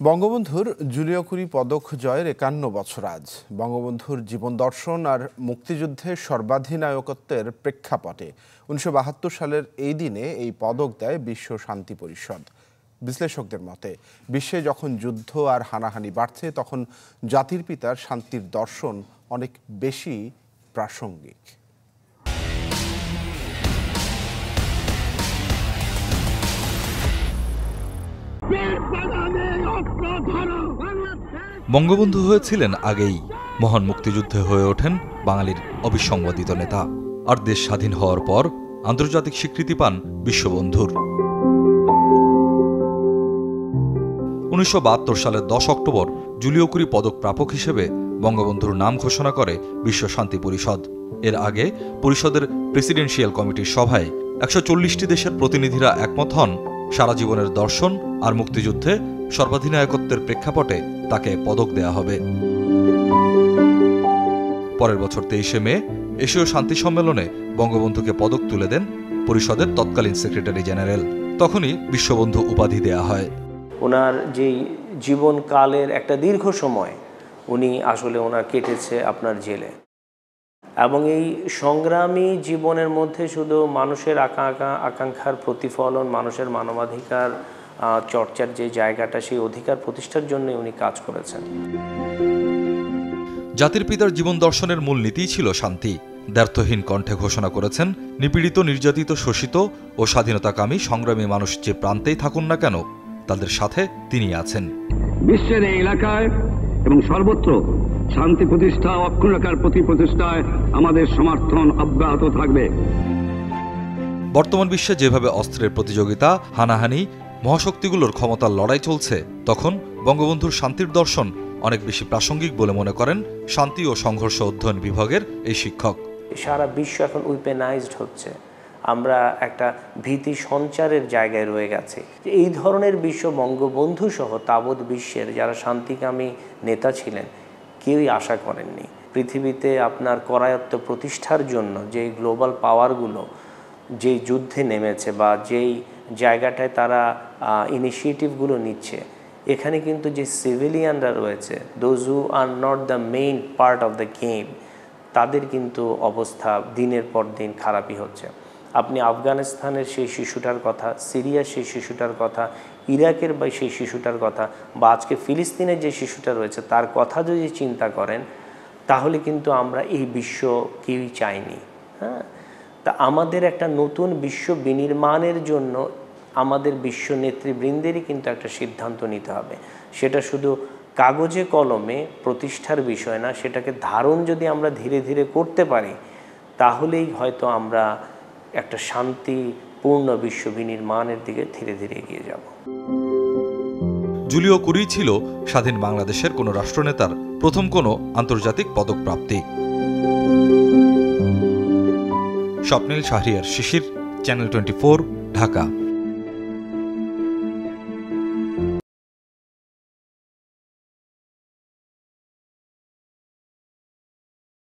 বঙ্গবন্ধুর জুলিও কুরি পদক জয়ের একান্ন বছর আজ। বঙ্গবন্ধুর জীবন দর্শন আর মুক্তিযুদ্ধের সর্বাধিনায়কত্বের প্রেক্ষাপটে উনিশশো বাহাত্তর সালের এই দিনে এই পদক দেয় বিশ্ব শান্তি পরিষদ। বিশ্লেষকদের মতে, বিশ্বে যখন যুদ্ধ আর হানাহানি বাড়ছে, তখন জাতির পিতার শান্তির দর্শন অনেক বেশি প্রাসঙ্গিক। বঙ্গবন্ধু হয়েছিলেন আগেই মহান মুক্তিযুদ্ধে হয়ে ওঠেন বাঙালির অবিসংবাদিত নেতা। আর দেশ স্বাধীন হওয়ার পর আন্তর্জাতিক স্বীকৃতি পান বিশ্ববন্ধুর। উনিশশো সালের দশ অক্টোবর জুলিওকুরি পদক প্রাপক হিসেবে বঙ্গবন্ধুর নাম ঘোষণা করে বিশ্ব শান্তি পরিষদ। এর আগে পরিষদের প্রেসিডেন্সিয়াল কমিটির সভায় একশো দেশের প্রতিনিধিরা একমত হন সারা জীবনের দর্শন আর মুক্তিযুদ্ধে সর্বাধিনায়কত্বের প্রেক্ষাপটে তাকে পদক দেয়া হবে। পরের বছর তেইশে মে, এশীয় শান্তি সম্মেলনে বঙ্গবন্ধুকে পদক তুলে দেন পরিষদের তৎকালীন সেক্রেটারি জেনারেল। তখনই বিশ্ববন্ধু উপাধি দেয়া হয়। ওনার যেই জীবনকালের একটা দীর্ঘ সময়, উনি আসলে ওনার কেটেছে আপনার জেলে। এবং এই সংগ্রামী জীবনের মধ্যে শুধু মানুষের আকাঙ্ক্ষা আকাঙ্ক্ষার প্রতিফলন মানুষের মানবাধিকার চর্চার যে জায়গাটা সেই অধিকার প্রতিষ্ঠার জন্য উনি কাজ করেছেন। জাতির পিতার জীবন দর্শনের মূল নীতিই ছিল শান্তি। দ্ব্যর্থহীন কণ্ঠে ঘোষণা করেছেন নিপীড়িত নির্যাতিত শোষিত ও স্বাধীনতাকামী সংগ্রামী মানুষ যে প্রান্তেই থাকুন না কেন তাদের সাথে তিনি আছেন। বিশ্বের এই এলাকায় এবং সর্বত্র শান্তি প্রতিষ্ঠা অক্ষুণাকার প্রতি প্রতিষ্ঠায় আমাদের সমর্থন অব্যাহত থাকবে। বর্তমান বিশ্বে যেভাবে অস্ত্রের প্রতিযোগিতা হানাহানি মহাশক্তিগুলোর ক্ষমতার লড়াই চলছে তখন বঙ্গবন্ধুর শান্তির দর্শন অনেক বেশি প্রাসঙ্গিক বলে মনে করেন শান্তি ও সংঘর্ষ অধ্যয়ন বিভাগের এই শিক্ষক। সারা বিশ্ব এখন উইপেনাইজড হচ্ছে। আমরা একটা ভীতি সঞ্চারের জায়গায় রয়ে গেছে। এই ধরনের বিশ্ব বঙ্গবন্ধু সহ তাবৎ বিশ্বের যারা শান্তিকামী নেতা ছিলেন কেউই আশা করেননি। পৃথিবীতে আপনার করায়ত্ত প্রতিষ্ঠার জন্য যে গ্লোবাল পাওয়ারগুলো যেই যুদ্ধে নেমেছে বা যেই জায়গাটায় তারা ইনিশিয়েটিভগুলো নিচ্ছে, এখানে কিন্তু যে সিভিলিয়ানরা রয়েছে those who are not the main part of the game তাদের কিন্তু অবস্থা দিনের পর দিন খারাপই হচ্ছে। আপনি আফগানিস্তানের সেই শিশুটার কথা, সিরিয়ার সেই শিশুটার কথা, ইরাকের বা সেই শিশুটার কথা, বা আজকে ফিলিস্তিনের যে শিশুটা রয়েছে, তার কথা যদি চিন্তা করেন, তাহলে কিন্তু আমরা এই বিশ্ব কেউই চাইনি। হ্যাঁ? তা আমাদের একটা নতুন বিশ্ব বিনির্মাণের জন্য আমাদের বিশ্ব নেতৃবৃন্দেরই কিন্তু একটা সিদ্ধান্ত নিতে হবে। সেটা শুধু কাগজে কলমে প্রতিষ্ঠার বিষয় না, সেটাকে ধারণ যদি আমরা ধীরে ধীরে করতে পারি, তাহলেই হয়তো আমরা একটা শান্তিপূর্ণ বিশ্ব বিনির্মাণের দিকে ধীরে ধীরে এগিয়ে যাব। জুলিও কুরি ছিল স্বাধীন বাংলাদেশের কোনো রাষ্ট্রনেতার প্রথম কোনো আন্তর্জাতিক পদক প্রাপ্তি স্বপ্নিল শাহরিয়ার শিশির, চ্যানেল টোয়েন্টি ঢাকা।